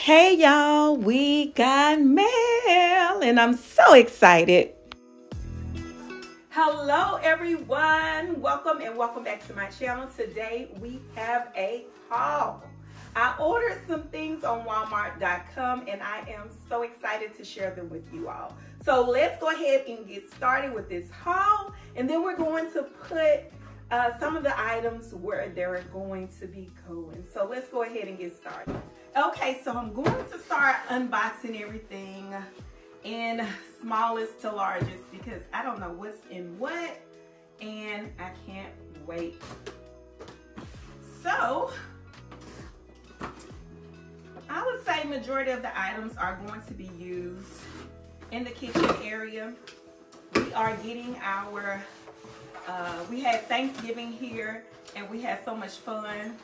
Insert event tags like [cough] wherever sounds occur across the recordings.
Hey y'all, we got mail and I'm so excited. Hello everyone, welcome and welcome back to my channel. Today we have a haul. I ordered some things on walmart.com and I am so excited to share them with you all. So let's go ahead and get started with this haul and then we're going to put uh, some of the items where they're going to be going. So let's go ahead and get started. Okay, so I'm going to start unboxing everything in smallest to largest because I don't know what's in what and I can't wait. So, I would say majority of the items are going to be used in the kitchen area. We are getting our uh, we had Thanksgiving here and we had so much fun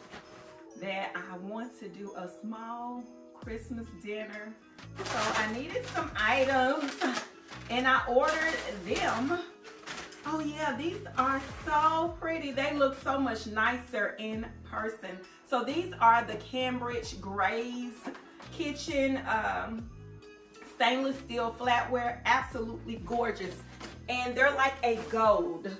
that I want to do a small Christmas dinner. So I needed some items and I ordered them. Oh yeah, these are so pretty. They look so much nicer in person. So these are the Cambridge Grays Kitchen um, stainless steel flatware. Absolutely gorgeous. And they're like a gold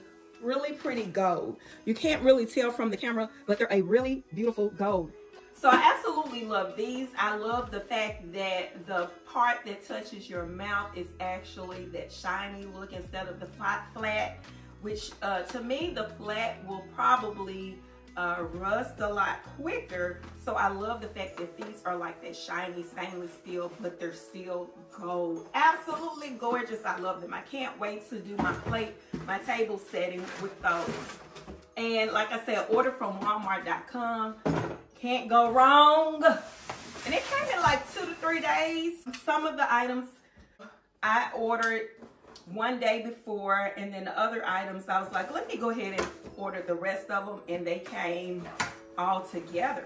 really pretty gold. You can't really tell from the camera, but they're a really beautiful gold. So I absolutely love these. I love the fact that the part that touches your mouth is actually that shiny look instead of the flat, flat which uh, to me, the flat will probably uh, rust a lot quicker. So I love the fact that these are like that shiny stainless steel, but they're still gold. Absolutely gorgeous. I love them. I can't wait to do my plate, my table setting with those. And like I said, order from walmart.com. Can't go wrong. And it came in like two to three days. Some of the items I ordered one day before and then the other items I was like let me go ahead and order the rest of them and they came all together.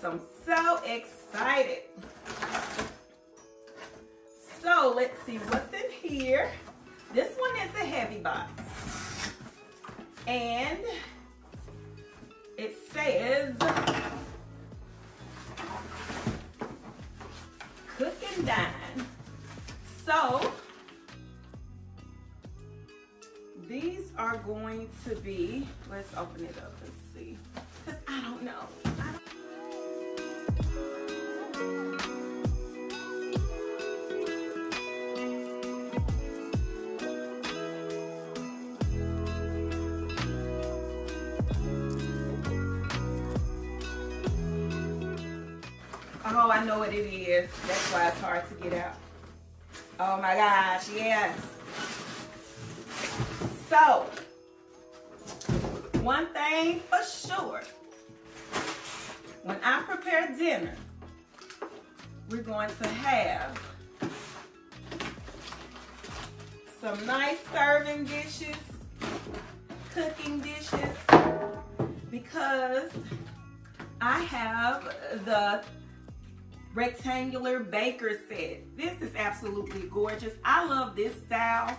So I'm so excited. So let's see what's in here. This one is a heavy box. And it says cook and dine. So these are going to be, let's open it up and see. Because I don't know. I don't Oh, I know what it is. That's why it's hard to get out. Oh my gosh, yes. So, one thing for sure, when I prepare dinner, we're going to have some nice serving dishes, cooking dishes, because I have the rectangular baker set. This is absolutely gorgeous. I love this style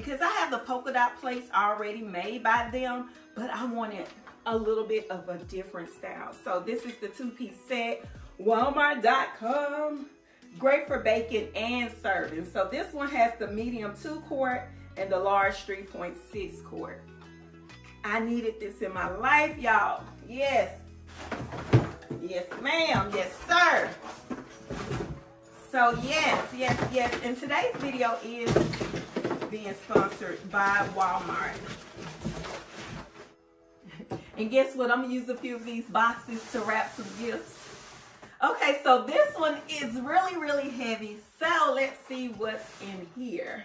because I have the polka dot plates already made by them, but I wanted a little bit of a different style. So this is the two-piece set, walmart.com. Great for baking and serving. So this one has the medium two quart and the large 3.6 quart. I needed this in my life, y'all. Yes. Yes, ma'am. Yes, sir. So yes, yes, yes. And today's video is being sponsored by Walmart. [laughs] and guess what? I'm gonna use a few of these boxes to wrap some gifts. Okay, so this one is really, really heavy. So let's see what's in here.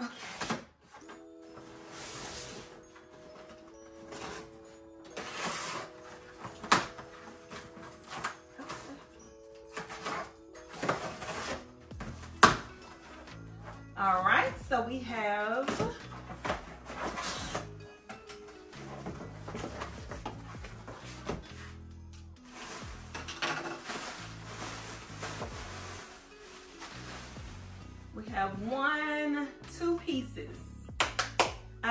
Okay.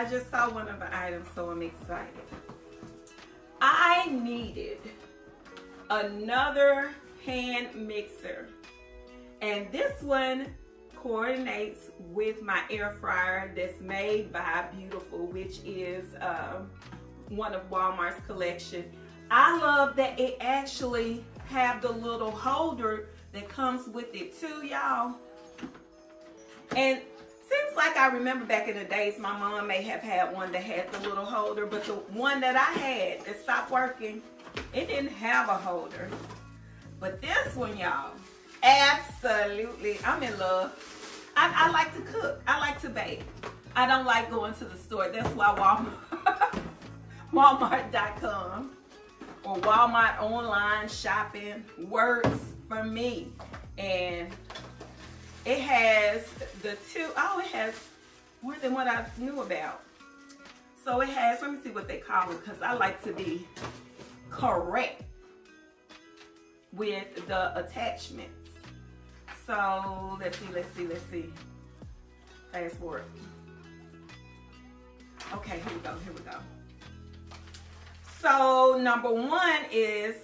I just saw one of the items, so I'm excited. I needed another hand mixer. And this one coordinates with my air fryer that's made by Beautiful, which is uh, one of Walmart's collection. I love that it actually have the little holder that comes with it too, y'all. And seems like I remember back in the days, my mom may have had one that had the little holder, but the one that I had that stopped working, it didn't have a holder. But this one, y'all, absolutely, I'm in love. I, I, like to cook. I like to bake. I don't like going to the store. That's why Walmart, [laughs] Walmart.com or Walmart online shopping works for me. And it has the two, oh, it has more than what I knew about. So it has, let me see what they call it, because I like to be correct with the attachments. So let's see, let's see, let's see. Fast forward. Okay, here we go, here we go. So number one is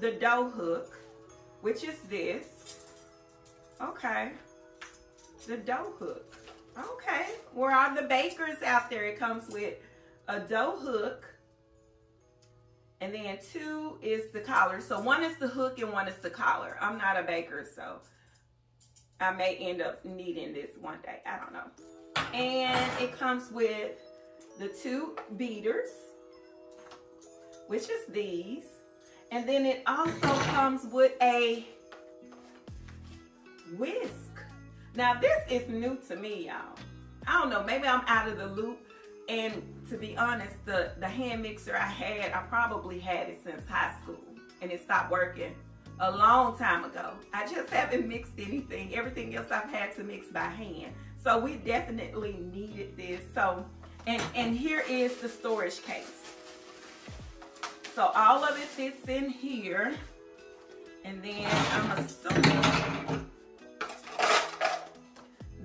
the dough hook, which is this. Okay, the dough hook. Okay, where are the bakers out there? It comes with a dough hook, and then two is the collar. So one is the hook and one is the collar. I'm not a baker, so I may end up needing this one day. I don't know. And it comes with the two beaters which is these. And then it also comes with a whisk. Now this is new to me, y'all. I don't know, maybe I'm out of the loop. And to be honest, the, the hand mixer I had, I probably had it since high school. And it stopped working a long time ago. I just haven't mixed anything. Everything else I've had to mix by hand. So we definitely needed this. So, and, and here is the storage case. So all of it fits in here. And then I'm assuming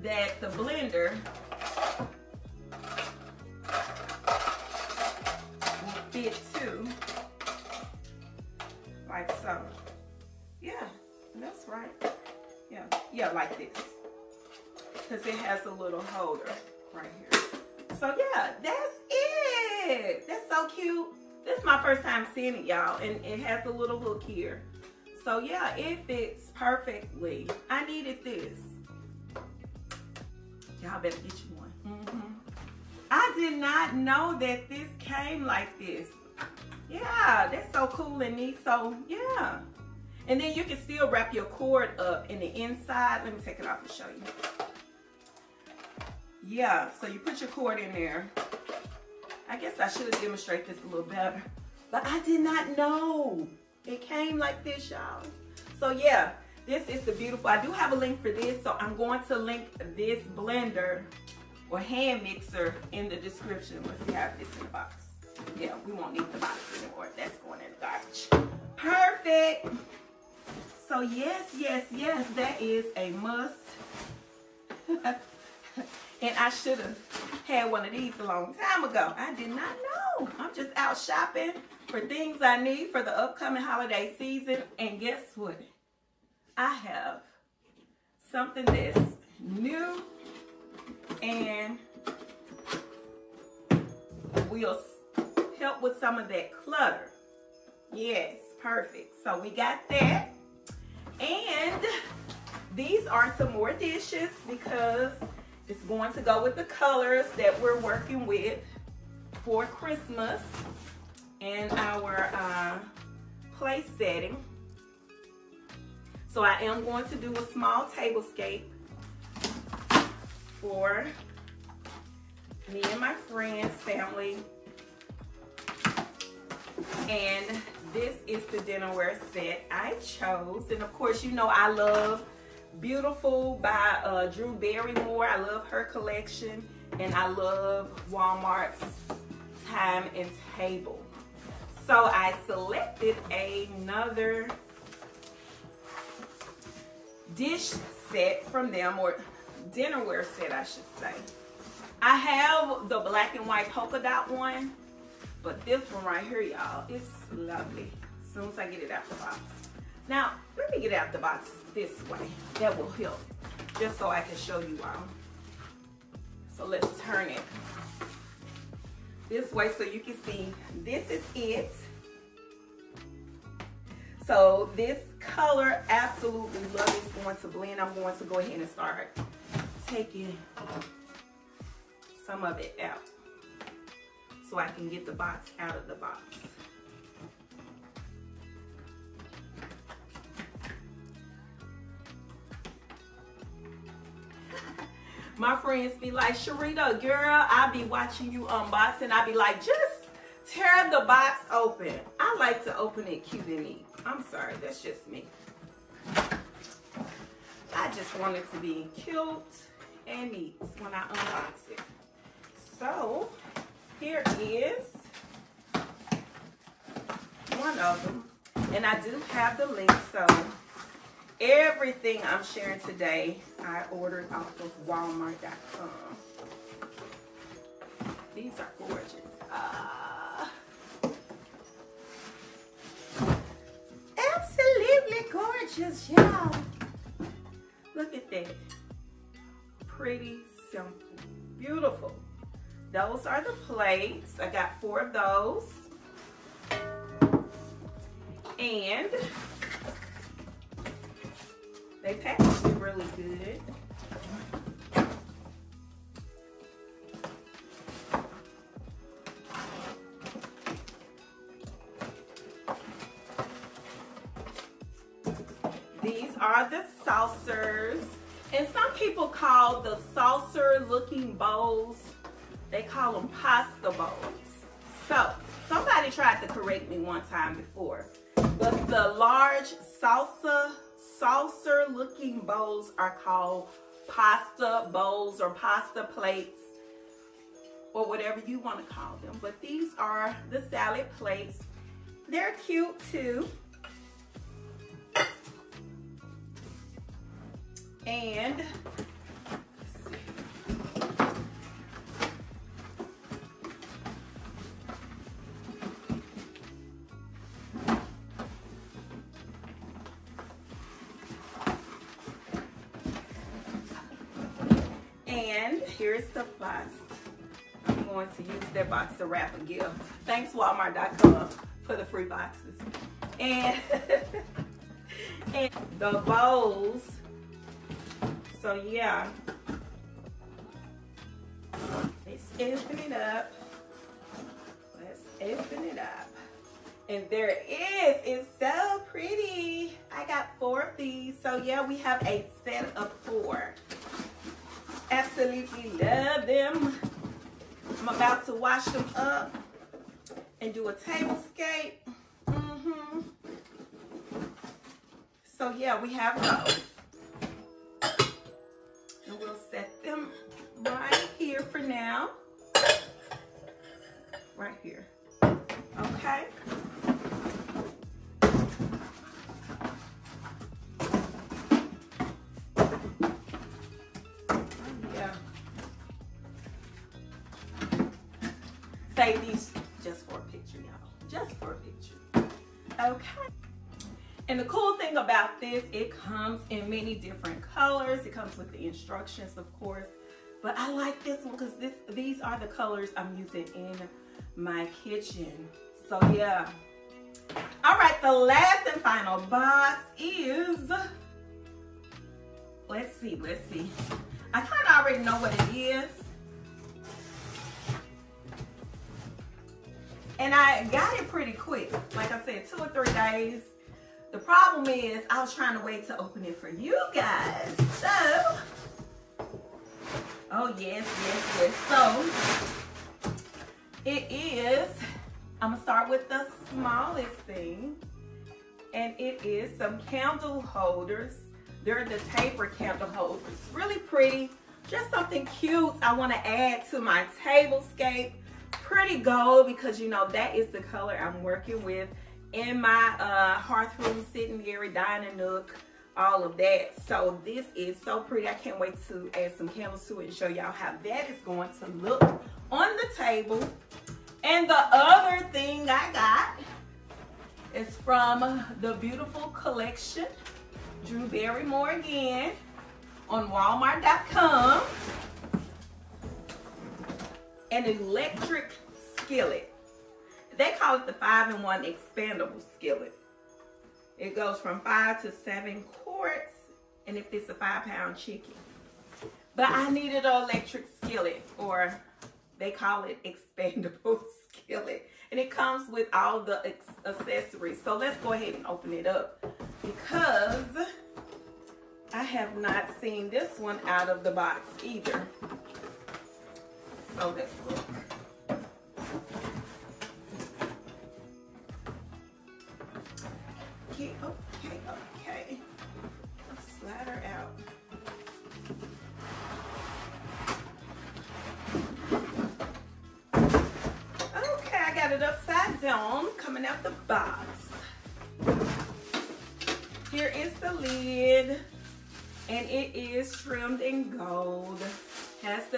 that the blender will fit too. Like so. Yeah, that's right. Yeah, yeah, like this. Because it has a little holder right here. So yeah, that's it. That's so cute. This is my first time seeing it, y'all, and it has a little hook here. So yeah, it fits perfectly. I needed this. Y'all better get you one. Mm -hmm. I did not know that this came like this. Yeah, that's so cool and neat. So yeah. And then you can still wrap your cord up in the inside. Let me take it off and show you. Yeah, so you put your cord in there. I guess I should have demonstrated this a little better. But I did not know. It came like this, y'all. So yeah, this is the beautiful. I do have a link for this, so I'm going to link this blender or hand mixer in the description. Let's see how it fits in the box. Yeah, we won't need the box anymore. That's going in the garbage. Perfect. So yes, yes, yes, that is a must. [laughs] And I should have had one of these a long time ago. I did not know. I'm just out shopping for things I need for the upcoming holiday season. And guess what? I have something that's new and will help with some of that clutter. Yes, perfect. So we got that. And these are some more dishes because it's going to go with the colors that we're working with for Christmas and our uh, place setting. So I am going to do a small tablescape for me and my friends, family. And this is the dinnerware set I chose. And of course, you know I love Beautiful by uh, Drew Barrymore. I love her collection. And I love Walmart's Thyme and Table. So I selected another dish set from them, or dinnerware set, I should say. I have the black and white polka dot one, but this one right here, y'all, is lovely. As soon as I get it out the box. Now, let me get out the box this way. That will help, just so I can show you all. So let's turn it this way so you can see this is it. So this color, absolutely love is going to blend. I'm going to go ahead and start taking some of it out so I can get the box out of the box. [laughs] My friends be like, Sherita, girl, I be watching you unboxing. I be like, just tear the box open. I like to open it cute and neat. I'm sorry, that's just me. I just want it to be cute and neat when I unbox it. So, here is one of them. And I do have the link, so everything I'm sharing today, I ordered off of Walmart.com. These are gorgeous. Uh, gorgeous, y'all. Look at that. Pretty, simple, beautiful. Those are the plates. I got four of those. And they packaged really good. Saucer looking bowls are called pasta bowls or pasta plates or whatever you want to call them. But these are the salad plates. They're cute too. And going to use that box to wrap a gift. Thanks Walmart.com for the free boxes. And, [laughs] and the bowls so yeah. Let's open it up. Let's open it up. And there it is. It's so pretty. I got four of these. So yeah, we have a set of four. Absolutely love them. I'm about to wash them up and do a tablescape. Mm -hmm. So yeah, we have those. And we'll set them right here for now. Right here. Okay. Just for a picture, y'all. Just for a picture. Okay. And the cool thing about this, it comes in many different colors. It comes with the instructions, of course. But I like this one because this these are the colors I'm using in my kitchen. So yeah. All right, the last and final box is, let's see, let's see. I kind of already know what it is. And I got it pretty quick. Like I said, two or three days. The problem is I was trying to wait to open it for you guys. So, oh yes, yes, yes. So, it is, I'm gonna start with the smallest thing. And it is some candle holders. They're the taper candle holders. Really pretty. Just something cute I want to add to my tablescape. Pretty gold because you know that is the color I'm working with in my uh, hearth room, sitting area, dining nook, all of that. So this is so pretty. I can't wait to add some candles to it and show y'all how that is going to look on the table. And the other thing I got is from the Beautiful Collection, Drew Barrymore again, on Walmart.com. An electric skillet. They call it the 5-in-1 expandable skillet. It goes from 5 to 7 quarts, and if it's a 5-pound chicken. But I needed an electric skillet, or they call it expandable [laughs] skillet. And it comes with all the accessories. So let's go ahead and open it up because I have not seen this one out of the box either. Okay,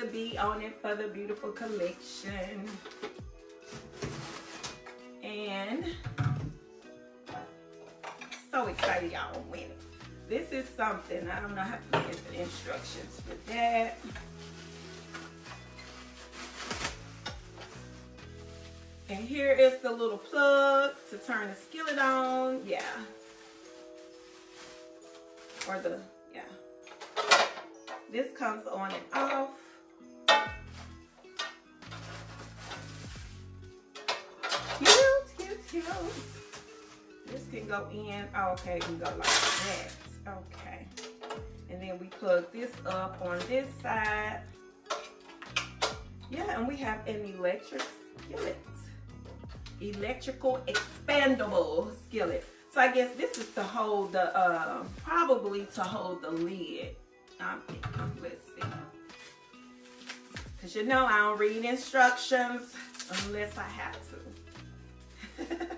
the B on it for the beautiful collection. And so excited y'all win it. This is something, I don't know how to get the instructions for that. And here is the little plug to turn the skillet on. Yeah. Or the, yeah. This comes on and off. Go in. Okay, can go like that. Okay. And then we plug this up on this side. Yeah, and we have an electric skillet electrical expandable skillet. So I guess this is to hold the, uh, probably to hold the lid. Let's see. Cause you know I don't read instructions unless I have to. [laughs]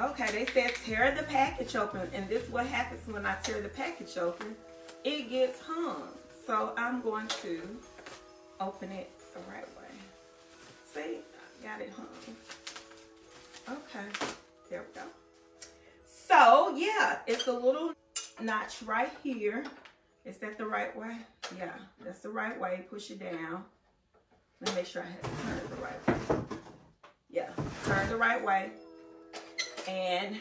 okay, they said tear the package open. And this is what happens when I tear the package open. It gets hung. So I'm going to open it the right way. See, I got it hung. Okay, there we go. So yeah, it's a little notch right here. Is that the right way? Yeah, that's the right way. Push it down. Let me make sure I have it the right way. Yeah, turn the right way. And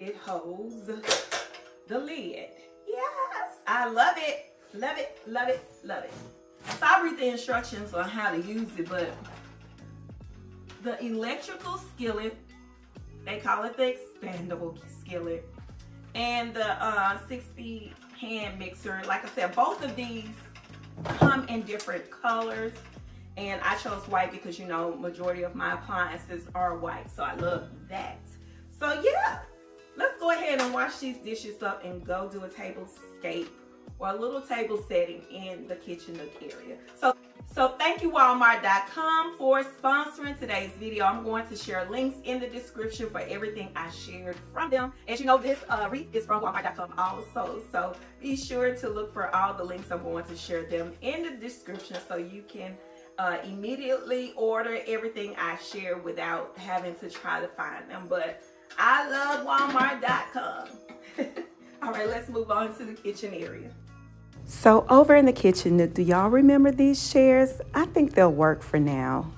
it holds the lid. Yes, I love it. Love it, love it, love it. So I read the instructions on how to use it, but the electrical skillet, they call it the expandable skillet, and the uh, six speed hand mixer. Like I said, both of these come in different colors. And I chose white because, you know, majority of my appliances are white. So I love that. So yeah, let's go ahead and wash these dishes up and go do a table scape or a little table setting in the kitchen nook area. So, so thank you Walmart.com for sponsoring today's video. I'm going to share links in the description for everything I shared from them. As you know, this uh, wreath is from Walmart.com also. So be sure to look for all the links I'm going to share them in the description so you can uh, immediately order everything I share without having to try to find them. But I love Walmart.com. [laughs] All right, let's move on to the kitchen area. So over in the kitchen do y'all remember these chairs? I think they'll work for now.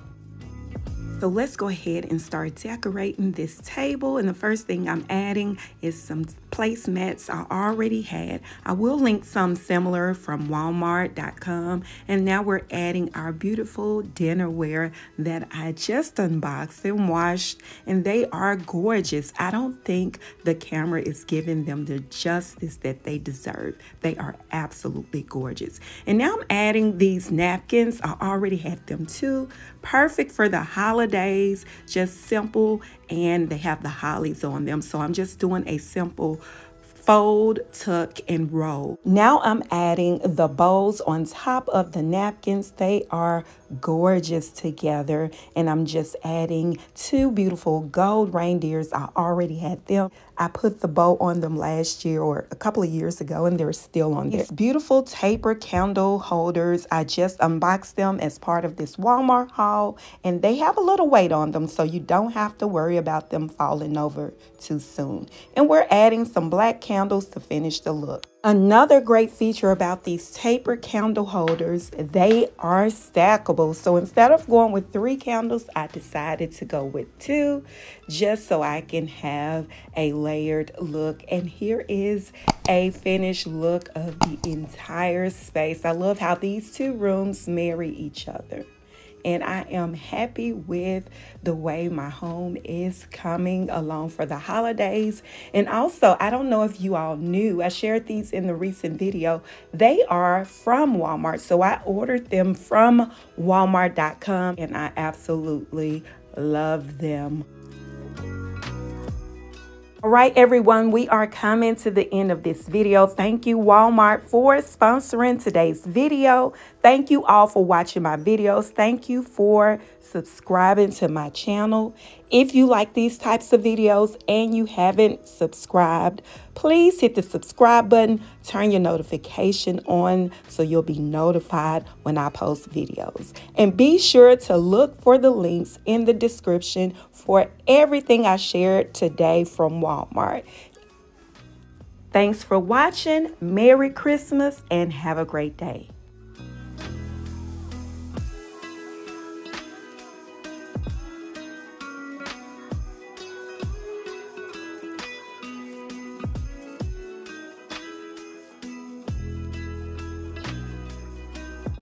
So let's go ahead and start decorating this table. And the first thing I'm adding is some placemats I already had. I will link some similar from walmart.com. And now we're adding our beautiful dinnerware that I just unboxed and washed. And they are gorgeous. I don't think the camera is giving them the justice that they deserve. They are absolutely gorgeous. And now I'm adding these napkins. I already had them too. Perfect for the holidays, just simple, and they have the hollies on them. So I'm just doing a simple fold, tuck, and roll. Now I'm adding the bows on top of the napkins. They are gorgeous together and I'm just adding two beautiful gold reindeers. I already had them. I put the bow on them last year or a couple of years ago and they're still on there. It's beautiful taper candle holders. I just unboxed them as part of this Walmart haul and they have a little weight on them so you don't have to worry about them falling over too soon. And we're adding some black candles to finish the look. Another great feature about these taper candle holders, they are stackable. So instead of going with three candles, I decided to go with two just so I can have a layered look. And here is a finished look of the entire space. I love how these two rooms marry each other and I am happy with the way my home is coming along for the holidays. And also, I don't know if you all knew, I shared these in the recent video. They are from Walmart. So I ordered them from walmart.com and I absolutely love them. All right, everyone, we are coming to the end of this video. Thank you, Walmart, for sponsoring today's video. Thank you all for watching my videos. Thank you for subscribing to my channel. If you like these types of videos and you haven't subscribed, please hit the subscribe button, turn your notification on so you'll be notified when I post videos. And be sure to look for the links in the description for everything I shared today from Walmart. Thanks for watching. Merry Christmas and have a great day.